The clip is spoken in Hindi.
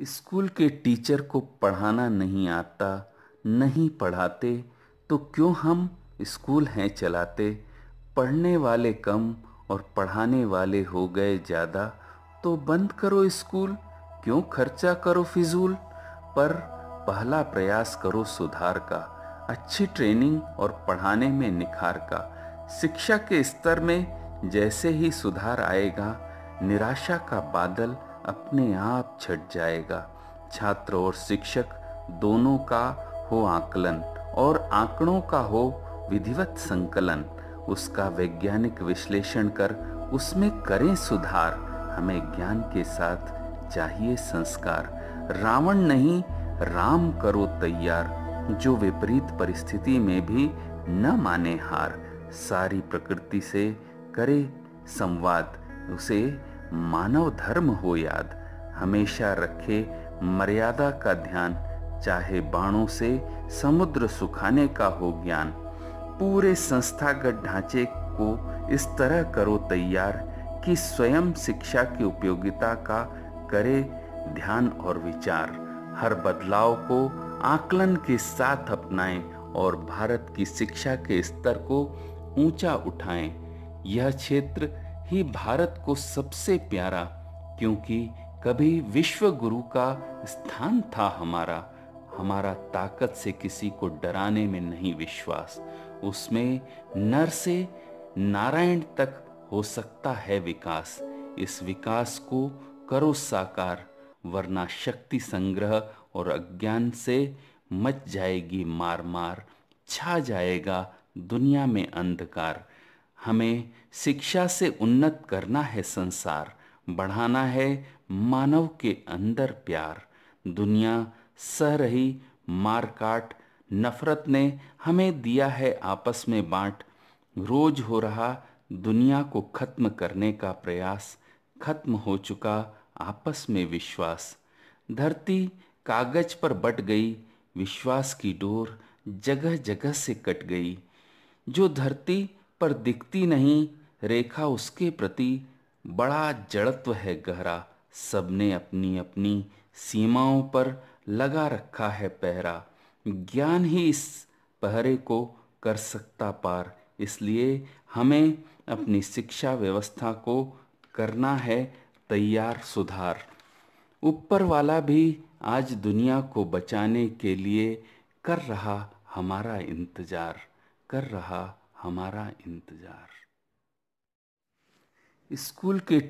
स्कूल के टीचर को पढ़ाना नहीं आता, नहीं पढ़ाते तो क्यों हम स्कूल हैं चलाते? पढ़ने वाले कम और पढ़ाने वाले हो गए ज़्यादा। तो बंद करो स्कूल, क्यों खर्चा करो फिजूल? पर पहला प्रयास करो सुधार का, अच्छी ट्रेनिंग और पढ़ाने में निखार का। शिक्षा के स्तर में जैसे ही सुधार आएगा, निराशा का बादल अपने आप छट जाएगा। छात्र और शिक्षक दोनों का हो आकलन और आंकड़ों का हो विधिवत संकलन। उसका वैज्ञानिक विश्लेषण कर उसमें करें सुधार। हमें ज्ञान के साथ चाहिए संस्कार। रावण नहीं, राम करो तैयार। जो विपरीत परिस्थिति में भी न माने हार। सारी प्रकृति से करे संवाद। उसे मानव धर्म हो याद, हमेशा रखे मर्यादा का ध्यान, चाहे बाणों से समुद्र सुखाने का हो ज्ञान। पूरे संस्थागत ढांचे को इस तरह करो तैयार कि स्वयं शिक्षा की उपयोगिता का करे ध्यान और विचार। हर बदलाव को आकलन के साथ अपनाएँ और भारत की शिक्षा के स्तर को ऊँचा उठाएँ। यह क्षेत्र ही भारत को सबसे प्यारा, क्योंकि कभी विश्व गुरु का स्थान था हमारा। हमारा ताकत से किसी को डराने में नहीं विश्वास। उसमें नर से नारायण तक हो सकता है विकास। इस विकास को करो साकार, वरना शक्ति संग्रह और अज्ञान से मच जाएगी मार मार छा जाएगा दुनिया में अंधकार। हमें शिक्षा से उन्नत करना है संसार, बढ़ाना है मानव के अंदर प्यार। दुनिया सह रही मारकाट नफरत ने हमें दिया है आपस में बांट। रोज हो रहा दुनिया को खत्म करने का प्रयास, खत्म हो चुका आपस में विश्वास। धरती कागज़ पर बट गई, विश्वास की डोर जगह जगह से कट गई। जो धरती पर दिखती नहीं, रेखा उसके प्रति बड़ा जड़त्व है गहरा। सबने अपनी अपनी सीमाओं पर लगा रखा है पहरा। ज्ञान ही इस पहरे को कर सकता पार। इसलिए हमें अपनी शिक्षा व्यवस्था को करना है तैयार सुधार। ऊपर वाला भी आज दुनिया को बचाने के लिए कर रहा हमारा इंतज़ार। कर रहा हमारा इंतज़ार। स्कूल के